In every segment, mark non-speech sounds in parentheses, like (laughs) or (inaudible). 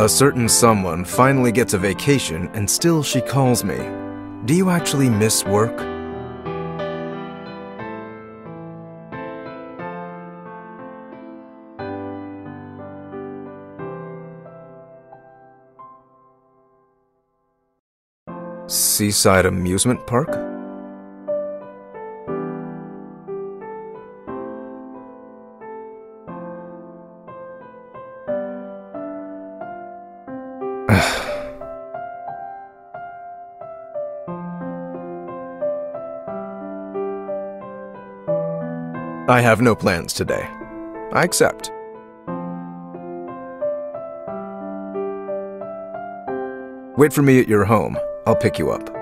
A certain someone finally gets a vacation and still she calls me. Do you actually miss work? Seaside Amusement Park? I have no plans today. I accept. Wait for me at your home. I'll pick you up.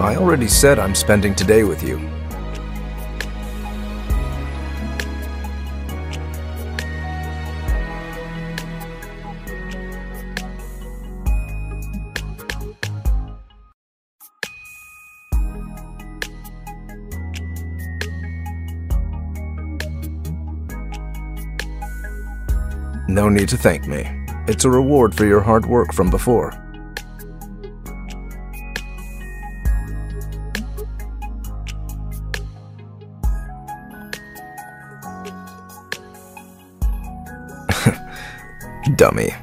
I already said I'm spending today with you. No need to thank me. It's a reward for your hard work from before. (laughs) Dummy.